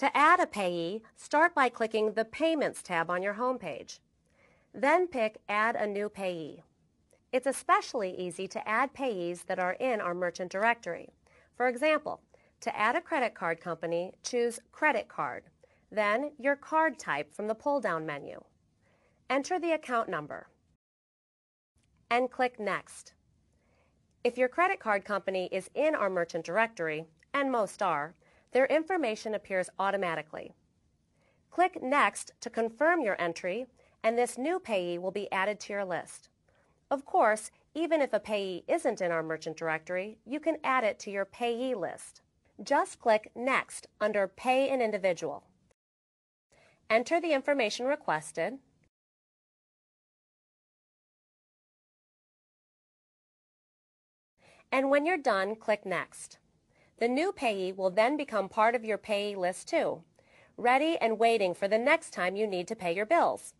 To add a payee, start by clicking the Payments tab on your homepage. Then pick Add a new payee. It's especially easy to add payees that are in our merchant directory. For example, to add a credit card company, choose Credit Card, then your card type from the pull-down menu. Enter the account number and click Next. If your credit card company is in our merchant directory, and most are, their information appears automatically. Click Next to confirm your entry, and this new payee will be added to your list. Of course, even if a payee isn't in our merchant directory, you can add it to your payee list. Just click Next under Pay an Individual. Enter the information requested, and when you're done, click Next. The new payee will then become part of your payee list too, ready and waiting for the next time you need to pay your bills.